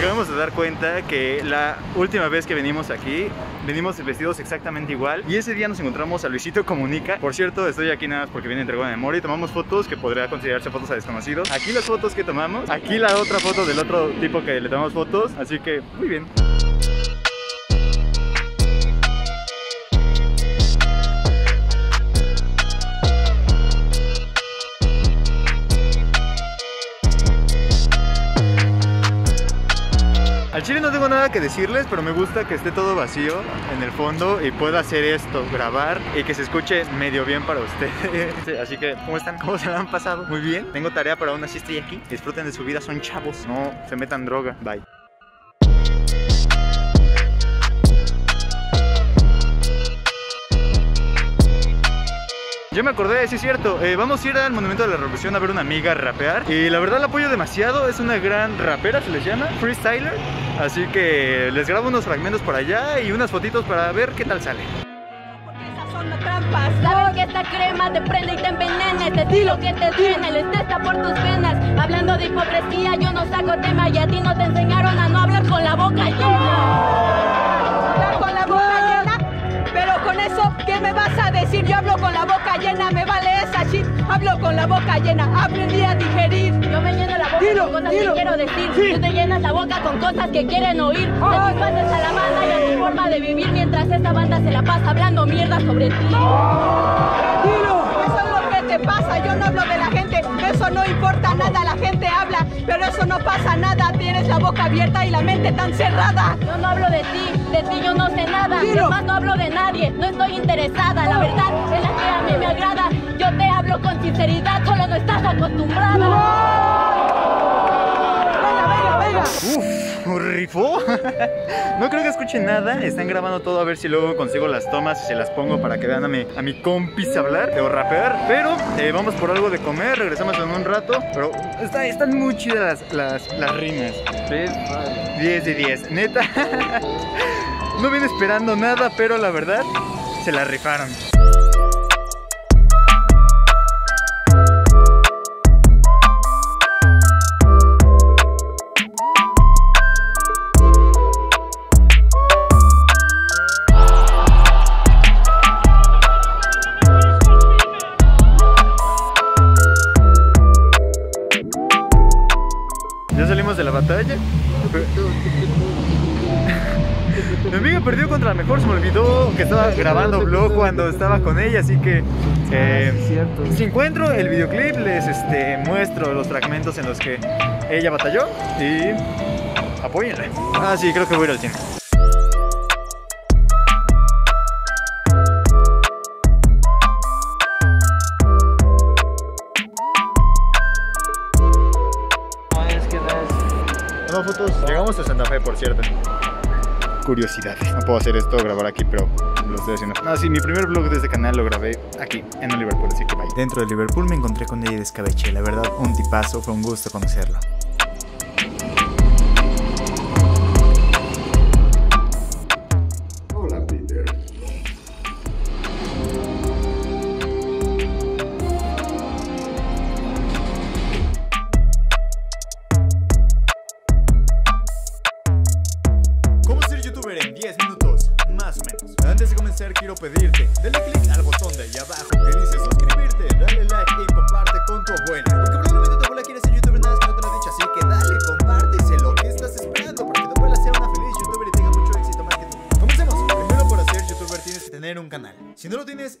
acabamos de dar cuenta que la última vez que venimos aquí, venimos vestidos exactamente igual. Y ese día nos encontramos a Luisito Comunica. Por cierto, estoy aquí nada más porque viene entregó de memoria y tomamos fotos que podría considerarse fotos a desconocidos. Aquí las fotos que tomamos, aquí la otra foto del otro tipo que le tomamos fotos. Así que, muy bien. Chile no tengo nada que decirles, pero me gusta que esté todo vacío en el fondo y pueda hacer esto, grabar y que se escuche medio bien para ustedes. Así que, ¿cómo están? ¿Cómo se lo han pasado? Muy bien. Tengo tarea, pero aún así estoy aquí. Disfruten de su vida, son chavos. No se metan droga. Bye. Yo me acordé, sí es cierto, eh, vamos a ir al Monumento de la Revolución a ver una amiga rapear Y la verdad la apoyo demasiado, es una gran rapera, se les llama, freestyler Así que les grabo unos fragmentos por allá y unas fotitos para ver qué tal sale Esas son las trampas. Saben que esta crema te prende y te envenena. Este estilo que te tiene, el está por tus venas. Hablando de hipocresía, yo no saco tema y a ti no te enseñaron a no hablar con la boca llena. Decir? Yo hablo con la boca llena, me vale esa shit. Hablo con la boca llena, aprendí a digerir. Yo me lleno la boca Dilo, con cosas dilo. que quiero decir. Sí. Tú te llenas la boca con cosas que quieren oír. Satisfaces a la banda y a tu forma de vivir mientras esta banda se la pasa hablando mierda sobre ti. Dilo, eso es lo que te pasa. Yo no hablo de la gente, eso no importa nada. La gente habla, pero eso no pasa nada. Tienes la boca abierta y la mente tan cerrada. Yo no hablo de ti, de ti yo no sé nada. Dilo. Además no hablo de nadie, no estoy interesada. La verdad es la que a mí me agrada. Yo te hablo con sinceridad, solo no estás acostumbrada. Venga, venga, venga. Uf, rifó. no creo que escuchen nada. Están grabando todo a ver si luego consigo las tomas y se las pongo para que vean a mi, a mi compis hablar o rapear. Pero eh, vamos por algo de comer, regresamos en un rato. Pero está- están muy chidas las, las, las rimas. ¿Ves? 10 de 10. Neta. no viene esperando nada, pero la verdad, se la rifaron. De la batalla. Mi amiga perdió contra la mejor, se me olvidó que estaba grabando vlog cuando estaba con ella, así que eh, si encuentro el videoclip les este, muestro los fragmentos en los que ella batalló y apóyenla. Ah, sí, creo que voy a ir al cine. Fotos. Llegamos a Santa Fe, por cierto. Curiosidades. No puedo hacer esto, grabar aquí, pero lo estoy haciendo. Ah, sí, mi primer vlog de este canal lo grabé aquí, en Liverpool, así que bye. Dentro de Liverpool me encontré con David Escabeche. La verdad, un tipazo, fue un gusto conocerlo. Quiero pedirte, dale click al botón de ahí abajo que dice suscribirte, dale like y comparte con tu abuela. Porque probablemente tu abuela quiere ser youtuber nada más que no te lo he dicho, así que dale, compárteselo. ¿Qué estás esperando? Para que tu abuela sea una feliz youtuber y tenga mucho éxito más que tú. Comencemos. Primero para ser youtuber tienes que tener un canal. Si no lo tienes es